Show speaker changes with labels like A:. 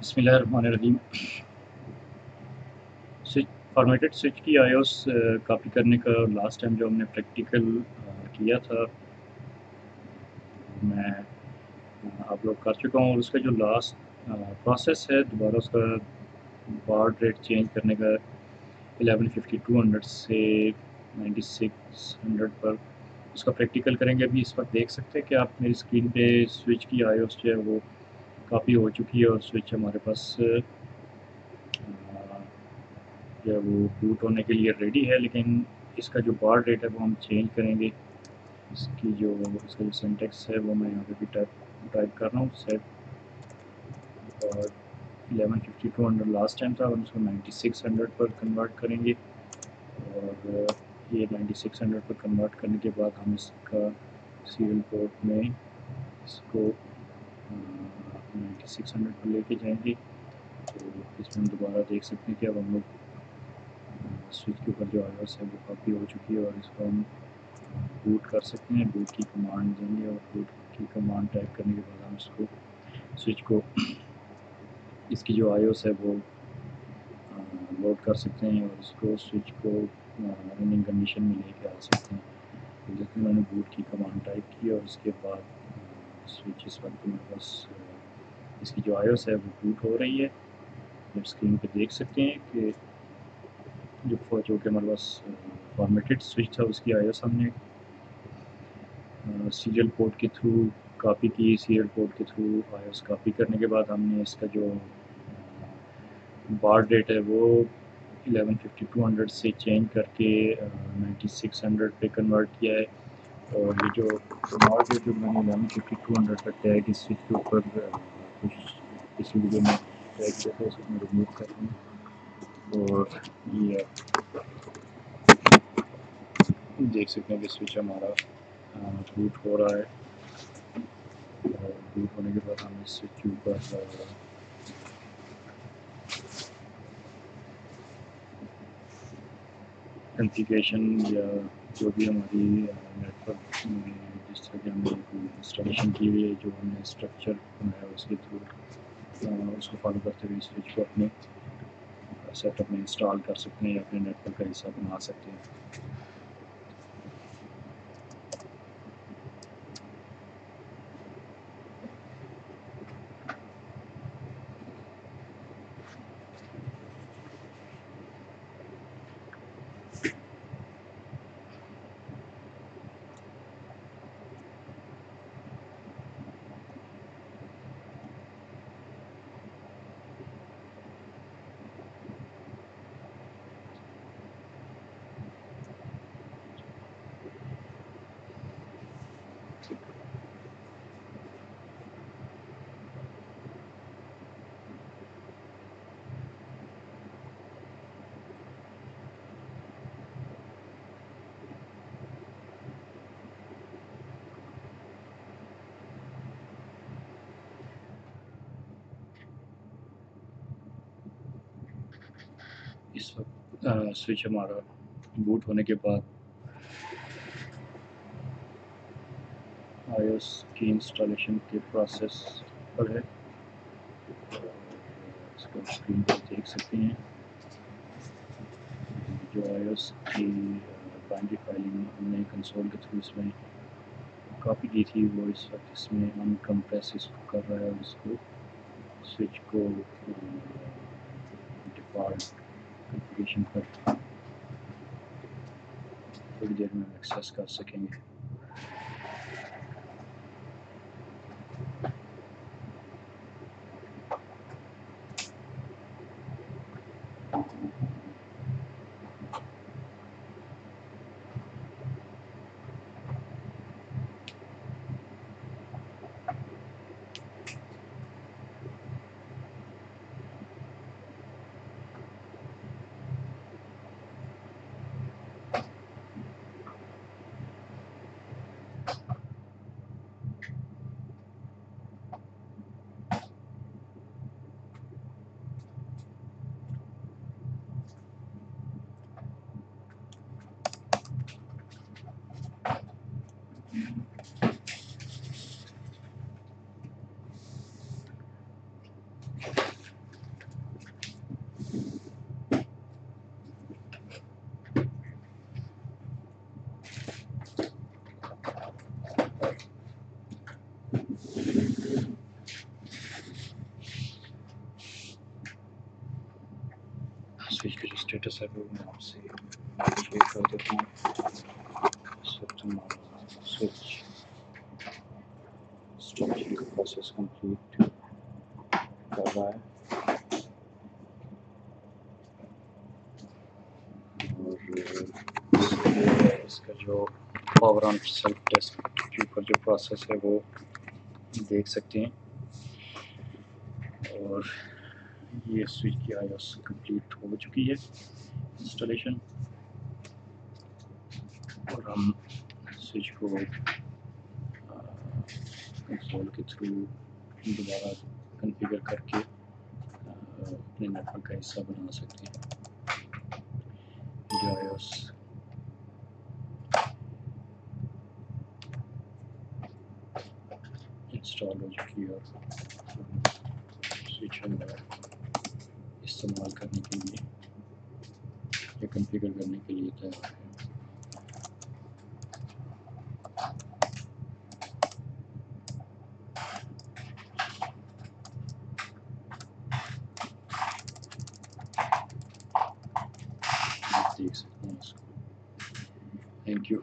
A: बसमीम switch formatted switch की iOS copy करने का लास्ट टाइम जो हमने प्रैक्टिकल किया था, मैं आप लोग कर चुका हूँ और उसका जो लास्ट प्रोसेस है, दोबारा उसका बार्ड रेट चेंज करने का 1150 200 से 9600 पर उसका प्रैक्टिकल करेंगे। अभी इस वक्त देख सकते हैं कि आप मेरी स्क्रीन पे स्विच की आयोस जो है वो काफ़ी हो चुकी है और स्विच हमारे पास जो वो बूट होने के लिए रेडी है, लेकिन इसका जो बार रेट है वो हम चेंज करेंगे। इसकी जो, इसका जो सेंटेक्स है वो मैं यहाँ पे भी टाइप टाइप कर रहा हूँ। सेट और eleven fifty two hundred last time था, हम उसको नाइन्टी सिक्स हंड्रेड पर कन्वर्ट करेंगे। और ये नाइन्टी सिक्स हंड्रेड पर कन्वर्ट करने के बाद हम इसका सीरियल पोर्ट में इसको नाइन्टी सिक्स हंड्रेड पर लेके जाएँगे। तो इसमें हम दोबारा देख सकते हैं कि अब हम लोग स्विच के ऊपर जो आवाज़ है वो काफ़ी हो चुकी है और इसको हम बूट कर सकते हैं। बूट की कमांड देंगे और बूट की कमांड टाइप करने के बाद हम इसको स्विच को इसकी जो आयोस है वो लोड कर सकते हैं और इसको स्विच को रनिंग कंडीशन में लेके आ सकते हैं। तो जैसे मैंने बूट की कमांड टाइप की और उसके बाद स्विच इस वक्त मेरे पास इसकी जो आयोस है वो बूट हो रही है। आप स्क्रीन पे देख सकते हैं कि जो जो कि हमारे पास फॉर्मेटेड स्विच था उसकी आयोस हमने सीरियल पोर्ट के थ्रू कॉपी की। सीरियल पोर्ट के थ्रू आयोस कॉपी करने के बाद हमने इसका जो बार डेट है वो 1150 से चेंज करके uh, 9600 पे कन्वर्ट किया है। और ये जो मार्क जो मैंने इलेवन फिफ्टी टू हंड्रेड का स्विच के ऊपर कुछ इस वीडियो में टैग किया था उसको मैं रिमूव कर दूँ और ये देख सकते हैं कि स्विच हमारा बूट हो रहा है और बूट होने के बाद हम स्विच के ऊपर कॉन्फ़िगरेशन या जो भी हमारी नेटवर्क में जिस तरह की हमने इंस्टॉलेशन की हुई है, जो हमने स्ट्रक्चर बनाया उसके थ्रू उसको फॉलो करते हुए स्विच को अपने सेटअप में इंस्टॉल कर सकते हैं या अपने नेटवर्क का हिस्सा बना सकते हैं। इस वक्त स्विच हमारा बूट होने के बाद आईओएस की इंस्टॉलेशन के प्रोसेस पर है। इसको स्क्रीन पर देख सकते हैं। जो आईओएस की बाइंड्री फाइलिंग हमने कंसोल के थ्रू इसमें कॉपी की थी, वो इस वक्त इसमें अनकम्प्रेस इसको कर रहा है और इसको स्विच को डिफ़ॉल्ट कॉन्फ़िगरेशन पर थोड़ी देर में एक्सेस कर सकेंगे। something. स्टेटस है, वो मैं आपसे शेयर कर देता हूँ। स्विच स्टोरेज प्रोसेस कंप्लीट कर रहा है और इसका जो पावर ऑन सेल्फ टेस्ट के ऊपर जो प्रोसेस है, वो देख सकते हैं। और ये स्विच की आई कंप्लीट हो चुकी है इंस्टॉलेशन और हम स्विच को कंसोल के थ्रू दोबारा कॉन्फ़िगर करके अपने नेटवर्क का हिस्सा बना सकते हैं। जो इंस्टॉल हो चुकी है और स्विच इस्तेमाल करने के लिए या कॉन्फ़िगर करने के लिए तैयार है। हैं थैंक यू